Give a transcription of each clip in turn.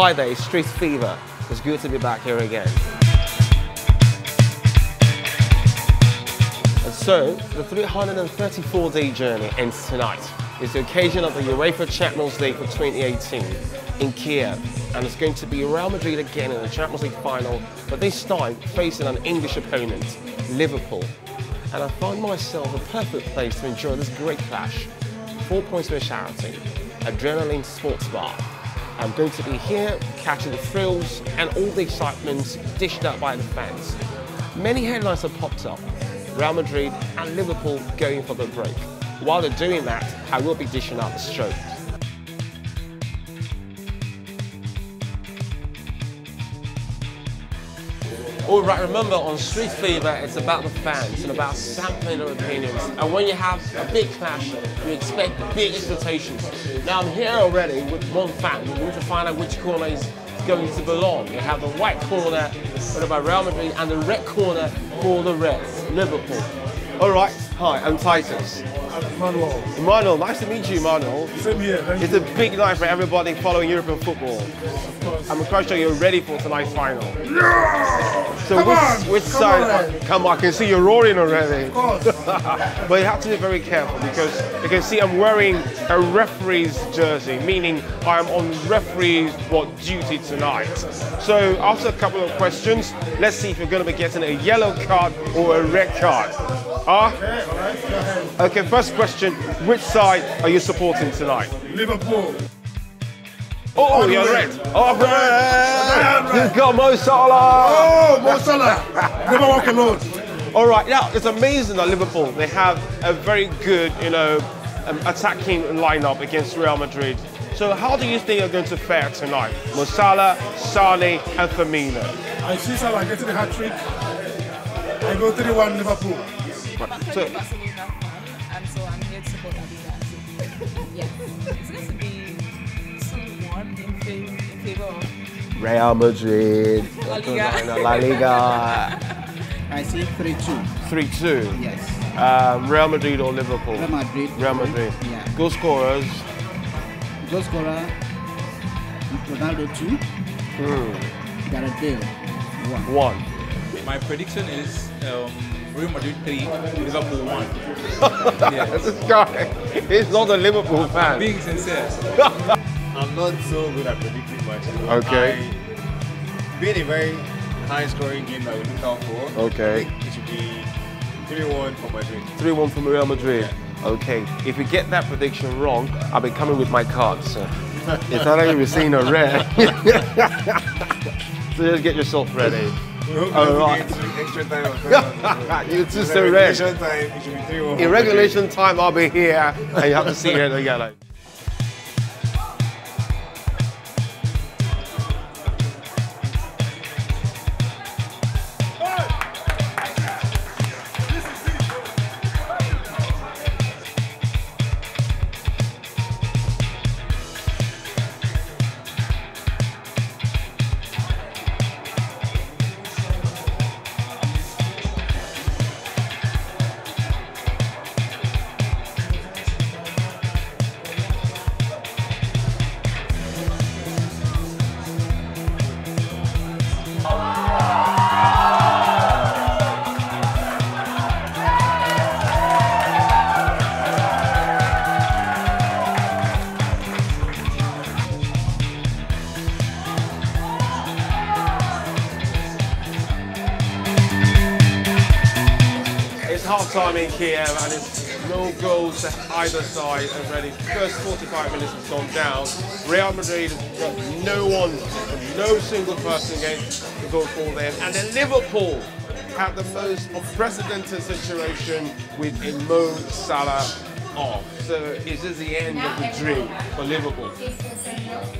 Hi there, it's Street Fever. It's good to be back here again. And so, the 334 day journey ends tonight. It's the occasion of the UEFA Champions League for 2018 in Kiev. And it's going to be Real Madrid again in the Champions League final, but this time facing an English opponent, Liverpool. And I find myself a perfect place to enjoy this great clash. Four points speciality, Adrenaline Sports Bar. I'm going to be here catching the thrills and all the excitement dished out by the fans. Many headlines have popped up. Real Madrid and Liverpool going for the break. While they're doing that, I will be dishing out the stroke. All right, remember on Street Fever, it's about the fans and about sampling their opinions. And when you have a big clash, you expect big expectations. Now I'm here already with one fan. We need to find out which corner is going to belong. We have the white corner for the Real Madrid and the red corner for the Reds, Liverpool. All right, hi, I'm Titus. Manuel. Emmanuel, nice to meet you, Emmanuel. Same here. Thank It's you. a big night for everybody following European football. I'm quite sure you're ready for tonight's final. So Come which, on, which come side? on. Come on, I can see you're roaring already. Of course. But you have to be very careful because you can see I'm wearing a referee's jersey, meaning I'm on referee's what duty tonight. So after a couple of questions, let's see if you're going to be getting a yellow card or a red card. Ah? Okay, all right. Go ahead. Okay, first question, which side are you supporting tonight? Liverpool. Oh, the you're way. red. Oh, red. red. You've got Mo Salah. Oh, Mo Salah. Never walk alone. All right, now it's amazing that Liverpool they have a very good, you know, um, attacking lineup against Real Madrid. So how do you think they're going to fare tonight? Mo Salah, Mane, and Firmino. I see Salah getting a hat trick. I go 3-1 Liverpool. So Barcelona, and so I'm here to support Adidas. yeah, it's going to be 2-1 in favor, of Real Madrid, La Liga. La Liga, I see 3 2. three-two. Yes. Um, Real Madrid or Liverpool? Real Madrid. Real Madrid. Yeah. Goal scorers. Goal scorer Ronaldo 2. Hmm. Gareth Bale 1. One. My prediction is um, Real Madrid 3, Liverpool 1. This guy, he's not a Liverpool fan. Being sincere. Not so good at predicting matches. Okay. I, being a very high scoring game that we look out for. Okay. It should be 3 1 for Madrid. 3 1 from Real Madrid. Okay, if you get that prediction wrong, I'll be coming with my cards. It's not like you're seeing a rare. so just get yourself ready. We All we right. extra time. or time. you too so red. regulation time, it should be 3 1. In regulation time, I'll be here, and you have to see here the yellow. It's half time in Kiev and it's no goals to either side already. First 45 minutes has gone down. Real Madrid has got no one, no single person getting the goal for them. And then Liverpool have the most unprecedented situation with a Mo Salah off. So is this the end of the dream for Liverpool?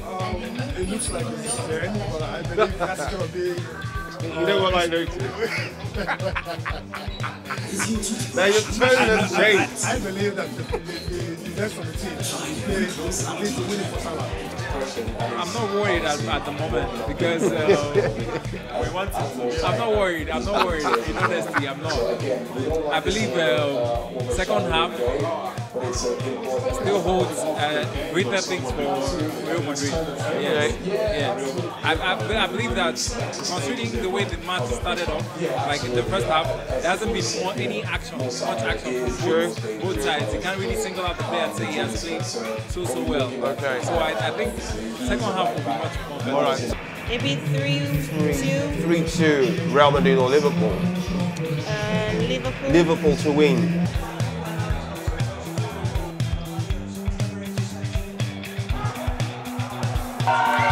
Um, it looks like it's the end, but I believe that's going to be. You know what I noticed? now you're turning the shades. I believe that the, the, the, the rest of the team they need to win it for Salah. I'm not worried at, at the moment because uh, I'm not worried. I'm not worried. In honesty, I'm not. I believe uh, second half still holds uh, greater things for Real Madrid. Yes. yes. I, I, I believe that considering the way the match started off, like in the first half, there hasn't been more, any action, much action from both, both sides. You can't really single out the player and say he has played so so well. Okay. So I, I think second half will be much more better. All right. Maybe three, two, 3-2 Real Madrid or Liverpool. uh, Liverpool. Liverpool to win. Back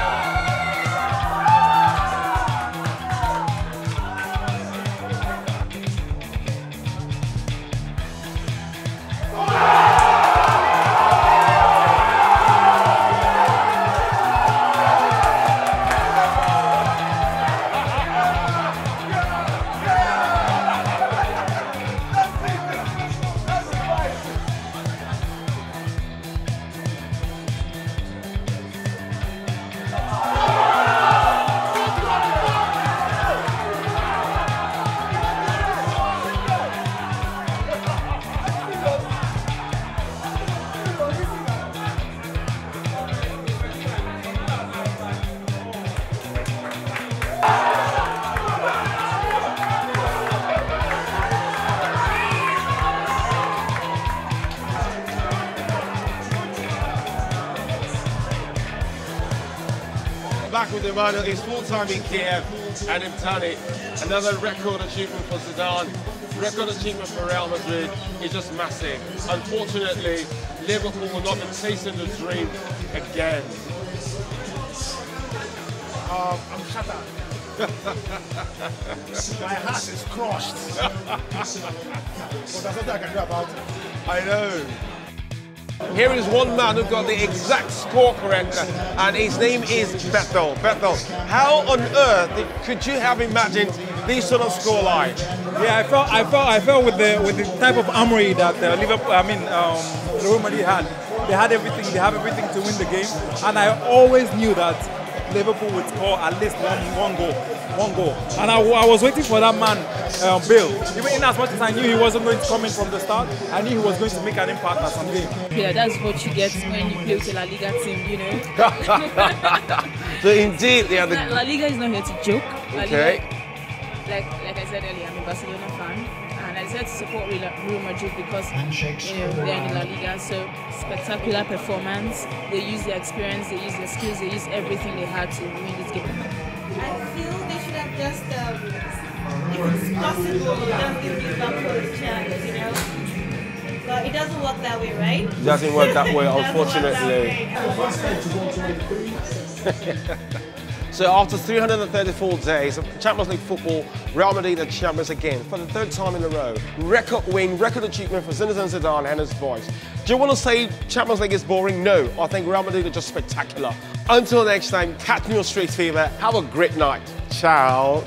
Emmanuel, he's full-time in Kiev and in Tani. Another record achievement for Zidane. Record achievement for Real Madrid is just massive. Unfortunately, Liverpool will not be chasing the dream again. Um, I'm shattered. My heart is crushed. but there's nothing I can do about it. I know. Here is one man who got the exact score correct, and his name is Bethel. Bethel, how on earth could you have imagined this sort of scoreline? Yeah, I felt, I felt, I felt with the with the type of armory that uh, Liverpool, I mean, um, Real had. They had everything. They have everything to win the game, and I always knew that Liverpool would score at least one one goal, one goal. And I, I was waiting for that man, um, Bale. Even in as much as I knew he wasn't going to come in from the start, I knew he was going to make an impact at some game. Yeah, that's what you get when you play with a La Liga team, you know. So indeed, they are the La Liga is not here to joke. La Okay. Liga, like like I said earlier, I'm a Barcelona fan, and I decided to support Real Madrid because you know they're in La Liga. So spectacular performance. They use their experience, they use their skills, they use everything they had to win this game. Just, um, if it's possible, just give Liverpool a chance, you know. But it doesn't work that way, right? It doesn't work that way, It doesn't work that unfortunately. So after 334 days of Champions League football, Real Madrid are champions again for the third time in a row. Record win, record achievement for Zinedine Zidane and his boys. Do you want to say Champions League is boring? No, I think Real Madrid are just spectacular. Until next time, catch me on Street Fever. Have a great night. Ciao.